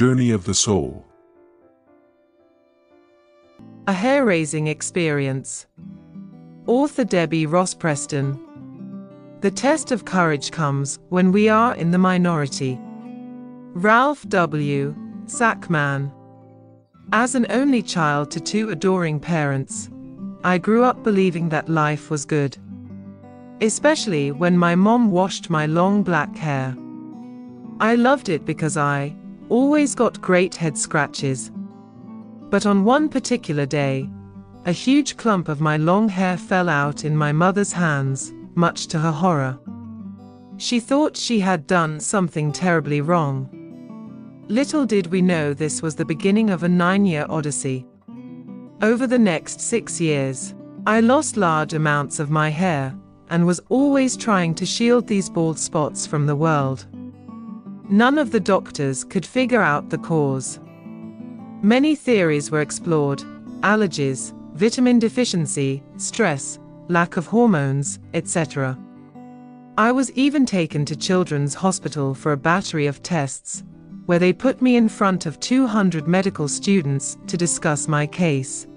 Journey of the Soul. A hair raising experience. Author Debbie Ross Preston. The test of courage comes when we are in the minority. Ralph W. Sackman. As an only child to two adoring parents, I grew up believing that life was good. Especially when my mom washed my long black hair. I loved it because I always got great head scratches. But on one particular day, a huge clump of my long hair fell out in my mother's hands, much to her horror. She thought she had done something terribly wrong. Little did we know this was the beginning of a nine year odyssey. Over the next six years, I lost large amounts of my hair and was always trying to shield these bald spots from the world. None of the doctors could figure out the cause. Many theories were explored allergies, vitamin deficiency, stress, lack of hormones, etc. I was even taken to Children's Hospital for a battery of tests, where they put me in front of 200 medical students to discuss my case.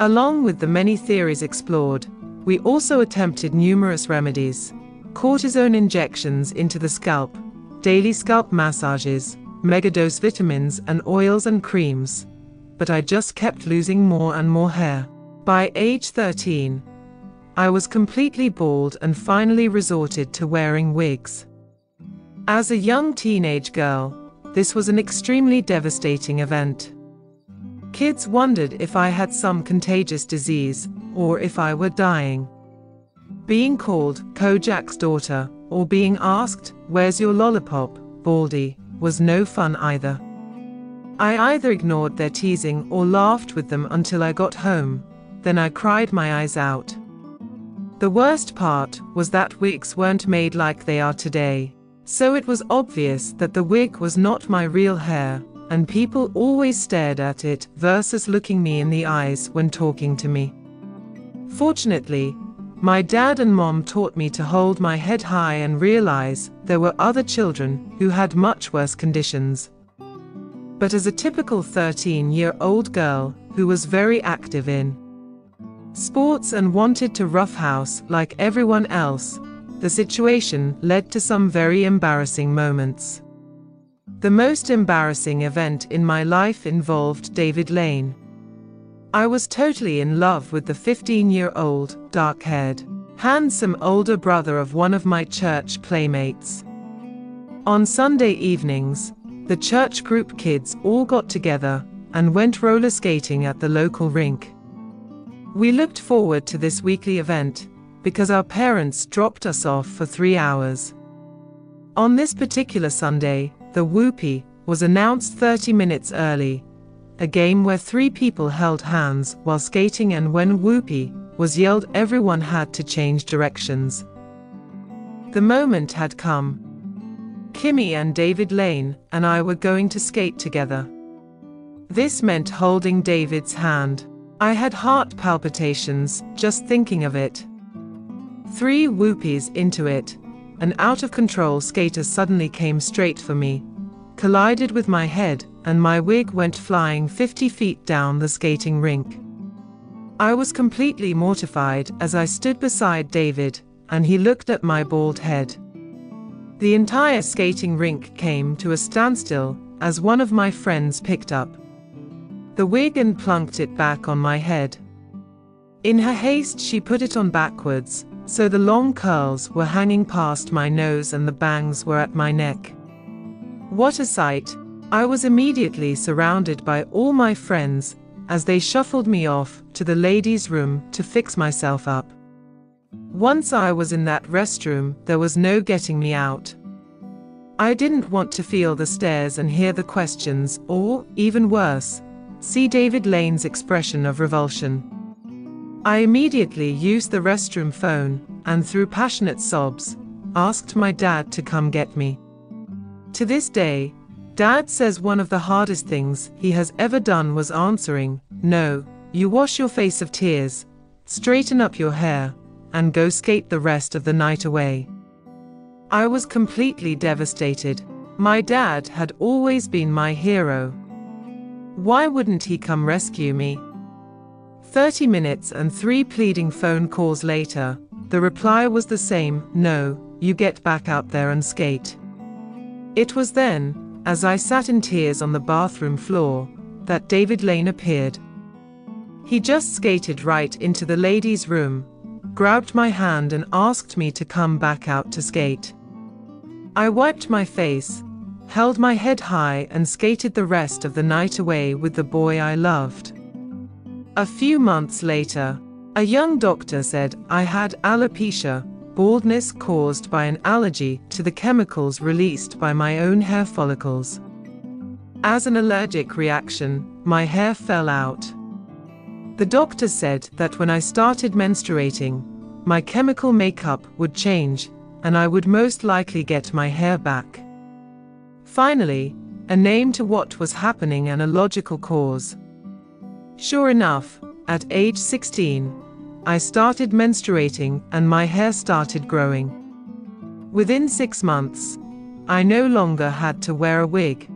Along with the many theories explored, we also attempted numerous remedies cortisone injections into the scalp, daily scalp massages, megadose vitamins, and oils and creams. But I just kept losing more and more hair. By age 13, I was completely bald and finally resorted to wearing wigs. As a young teenage girl, this was an extremely devastating event. Kids wondered if I had some contagious disease or if I were dying. Being called Kojak's daughter or being asked, Where's your lollipop, Baldy, was no fun either. I either ignored their teasing or laughed with them until I got home, then I cried my eyes out. The worst part was that wigs weren't made like they are today, so it was obvious that the wig was not my real hair, and people always stared at it versus looking me in the eyes when talking to me. Fortunately, my dad and mom taught me to hold my head high and realize there were other children who had much worse conditions. But as a typical 13 year old girl who was very active in sports and wanted to roughhouse like everyone else, the situation led to some very embarrassing moments. The most embarrassing event in my life involved David Lane. I was totally in love with the 15 year old, dark haired, handsome older brother of one of my church playmates. On Sunday evenings, the church group kids all got together and went roller skating at the local rink. We looked forward to this weekly event because our parents dropped us off for three hours. On this particular Sunday, the Whoopie was announced 30 minutes early a game where three people held hands while skating and when whoopee was yelled everyone had to change directions. The moment had come. Kimmy and David Lane and I were going to skate together. This meant holding David's hand. I had heart palpitations just thinking of it. Three whoopies into it, an out of control skater suddenly came straight for me, collided with my head, and my wig went flying 50 feet down the skating rink. I was completely mortified as I stood beside David, and he looked at my bald head. The entire skating rink came to a standstill as one of my friends picked up the wig and plunked it back on my head. In her haste, she put it on backwards, so the long curls were hanging past my nose and the bangs were at my neck. What a sight! I was immediately surrounded by all my friends as they shuffled me off to the ladies' room to fix myself up. Once I was in that restroom, there was no getting me out. I didn't want to feel the stares and hear the questions, or, even worse, see David Lane's expression of revulsion. I immediately used the restroom phone and, through passionate sobs, asked my dad to come get me. To this day, Dad says one of the hardest things he has ever done was answering, No, you wash your face of tears, straighten up your hair, and go skate the rest of the night away. I was completely devastated, My dad had always been my hero. Why wouldn't he come rescue me? 30 minutes and three pleading phone calls later, the reply was the same no, you get back out there and skate. It was then, as I sat in tears on the bathroom floor, that David Lane appeared. He just skated right into the ladies' room, grabbed my hand, and asked me to come back out to skate. I wiped my face, held my head high, and skated the rest of the night away with the boy I loved. A few months later, a young doctor said I had alopecia, baldness caused by an allergy to the chemicals released by my own hair follicles. As an allergic reaction, my hair fell out. The doctor said that when I started menstruating, my chemical makeup would change and I would most likely get my hair back. Finally, a name to what was happening and a logical cause. Sure enough, at age 16, I started menstruating and my hair started growing. Within six months, I no longer had to wear a wig.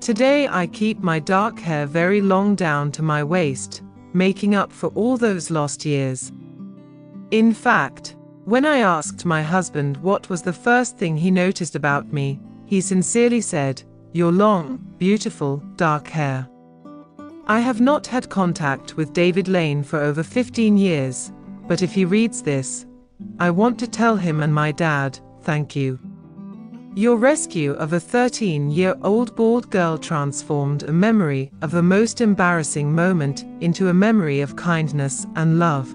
Today I keep my dark hair very long down to my waist, making up for all those lost years. In fact, when I asked my husband what was the first thing he noticed about me, he sincerely said, Your long, beautiful, dark hair. I have not had contact with David Lane for over 15 years, but if he reads this, I want to tell him and my dad, thank you. Your rescue of a 13 year old bald girl transformed a memory of a most embarrassing moment into a memory of kindness and love.